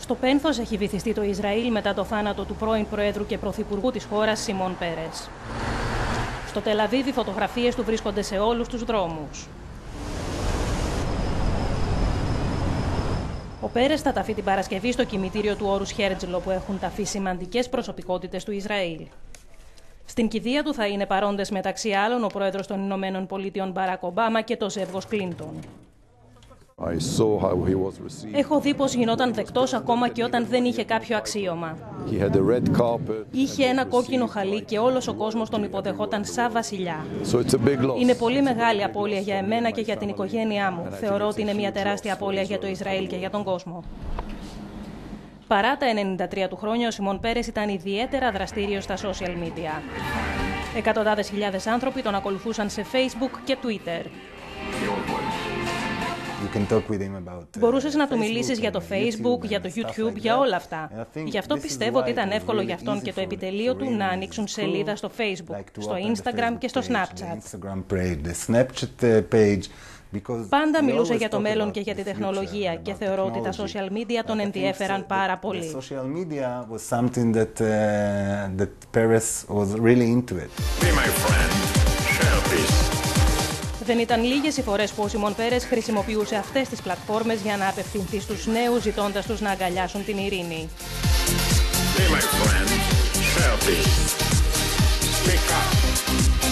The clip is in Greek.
Στο πένθος έχει βυθιστεί το Ισραήλ μετά το θάνατο του πρώην Προέδρου και Πρωθυπουργού της χώρας Σιμών Πέρες. Στο Τελαβίβ οι φωτογραφίες του βρίσκονται σε όλους τους δρόμους. Ο Πέρες θα ταφεί την Παρασκευή στο κημητήριο του όρου Χέρτζλο που έχουν ταφεί σημαντικές προσωπικότητες του Ισραήλ. Στην κηδεία του θα είναι παρόντες μεταξύ άλλων ο πρόεδρος των Ηνωμένων Πολιτειών Μπαράκ Ομπάμα και το ζεύγος Κλίντον. Έχω δει πως γινόταν δεκτός ακόμα και όταν δεν είχε κάποιο αξίωμα. Είχε ένα κόκκινο χαλί και όλος ο κόσμος τον υποδεχόταν σαν βασιλιά. Είναι πολύ μεγάλη απώλεια για εμένα και για την οικογένειά μου. Θεωρώ ότι είναι μια τεράστια απώλεια για το Ισραήλ και για τον κόσμο. Παρά τα 93 του χρόνια, ο Σιμών Πέρες ήταν ιδιαίτερα δραστήριος στα social media. Εκατοντάδες χιλιάδες άνθρωποι τον ακολουθούσαν σε Facebook και Twitter. Uh, Μπορούσες να του μιλήσεις για το Facebook, για το YouTube, για όλα αυτά. Γι' αυτό πιστεύω ότι ήταν εύκολο για αυτόν και το επιτελείο του να ανοίξουν σελίδα στο Facebook, στο Instagram και στο Snapchat. uh, Πάντα μιλούσε για το μέλλον και για τη τεχνολογία και θεωρώ ότι τα social media τον ενδιέφεραν πάρα πολύ. Δεν ήταν λίγες οι φορές που ο Σιμών Πέρες χρησιμοποιούσε αυτές τις πλατφόρμες για να απευθυνθεί στους νέους ζητώντας τους να αγκαλιάσουν την ειρήνη. Be my friend, share peace. Speak up.